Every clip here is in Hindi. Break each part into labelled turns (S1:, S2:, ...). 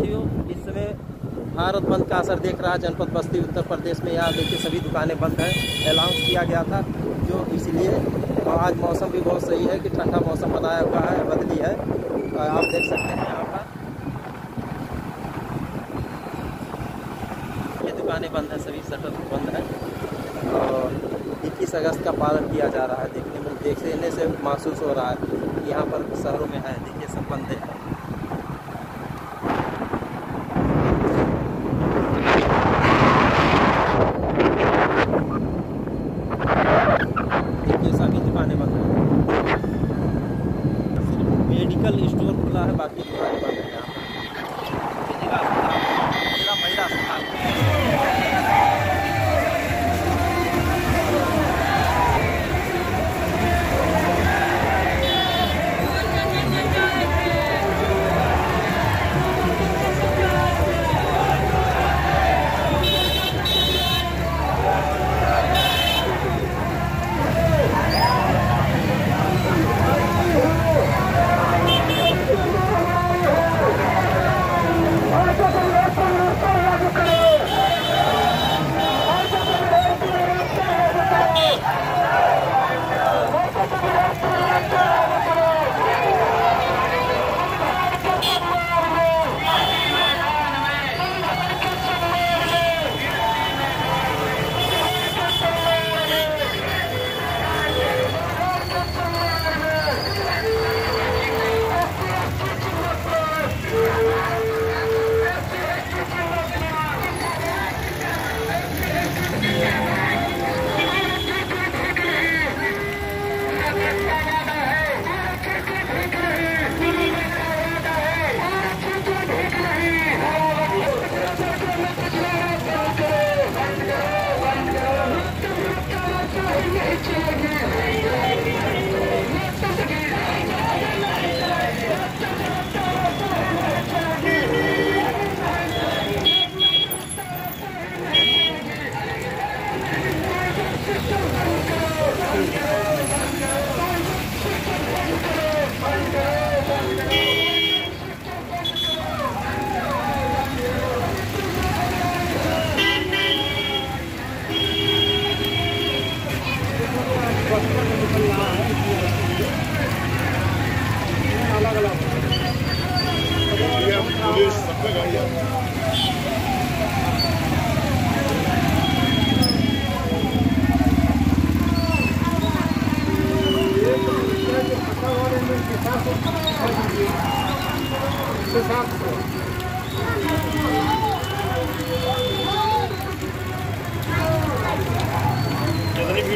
S1: साथियों, इस समय भारत बंद का असर देख रहा है जनपद बस्ती उत्तर प्रदेश में। यहाँ देखिए सभी दुकानें बंद हैं अनाउंस किया गया था, जो इसलिए और आज मौसम भी बहुत सही है कि ठंडा मौसम बनाया हुआ है, बदली है। आप देख सकते हैं यहाँ पर। ये दुकानें बंद हैं, सभी शटर बंद हैं। और इक्कीस अगस्त का पालन किया जा रहा है, देखने में, देखने से महसूस हो रहा है यहाँ पर शहरों में है, देखिए सब बंद है।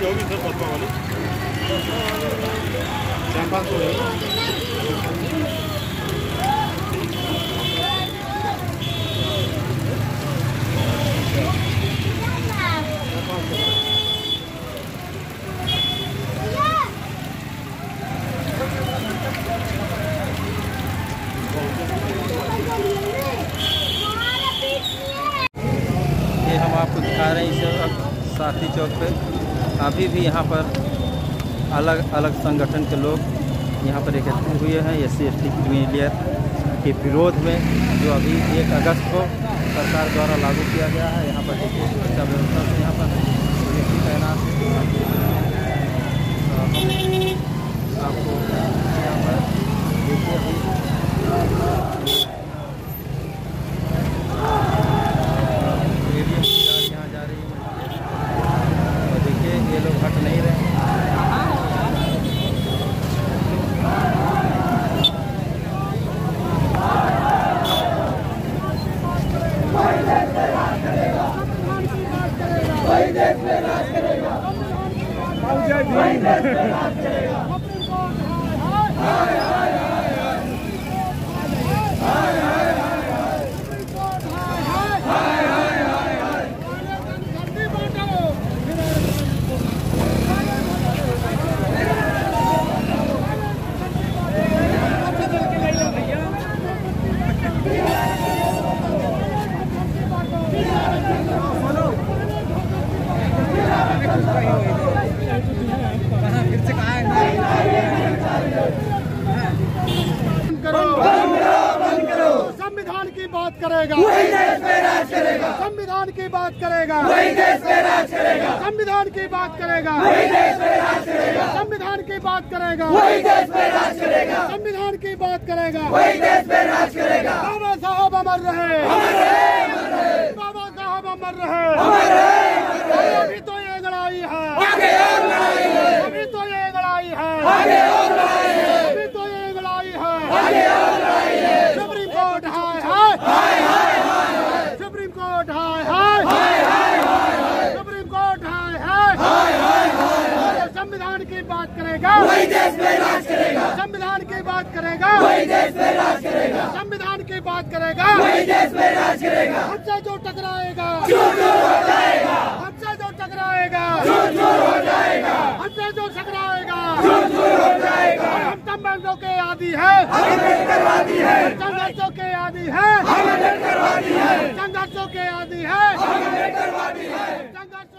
S2: भीड़ होगी सर बसपा वाली चार पाँच सौ
S1: ये हम आपको दिखा रहे हैं इस वक्त साथी चौक पे। अभी भी यहाँ पर अलग अलग संगठन के लोग यहाँ पर एकत्रित हुए हैं S C S T creamy layer के विरोध में, जो अभी एक अगस्त को सरकार द्वारा लागू किया गया है। यहाँ पर सुरक्षा व्यवस्था से यहाँ पर पुलिस की तैनात है। तो हम आपको यहाँ पर देखिए अभी ईवीएम की गाड़ी यहाँ जा रही है और देखिए ये लोग हट नहीं रहे
S3: Hey! की बात करेगा।
S4: वही देश में राज करेगा।
S3: संविधान की बात करेगा।
S4: वही देश में राज करेगा।
S3: संविधान की बात करेगा।
S4: वही देश में राज करेगा।
S3: संविधान की बात करेगा।
S4: वही देश में राज करेगा।
S3: संविधान की बात करेगा।
S4: वही देश में राज करेगा।
S3: बाबा साहब अमर रहे। बाबा साहब अमर रहे। अभी तो ये लड़ाई है।
S4: है।
S3: अभी तो ये है।
S4: लड़ाई है
S3: अभी तो ये लड़ाई है
S4: आगे और लड़ाई है
S3: सुप्रीम कोर्ट हाय हाय सुप्रीम कोर्ट हाय हाय। सुप्रीम कोर्ट हाय हाय। संविधान की बात करेगा।
S4: वही देश में राज करेगा।
S3: संविधान की बात करेगा।
S4: वही देश में राज करेगा।
S3: संविधान की बात करेगा।
S4: वही देश में राज करेगा।
S3: हमसे जो टकराएगा।
S4: हो
S3: हमसे जो टकराएगा।
S4: हो
S3: हमसे जो टकराएगा।
S4: हो
S3: हम तंबाकू के आदि है।
S4: अम्बेडकरवादी है।
S3: संघर्षों के आदि है।
S4: हम अम्बेडकरवादी है।
S3: संघर्षों के आदि है।
S4: हम अम्बेडकरवादी है।
S3: संघर्ष